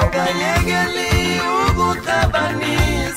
au kanyegeli ugu tabani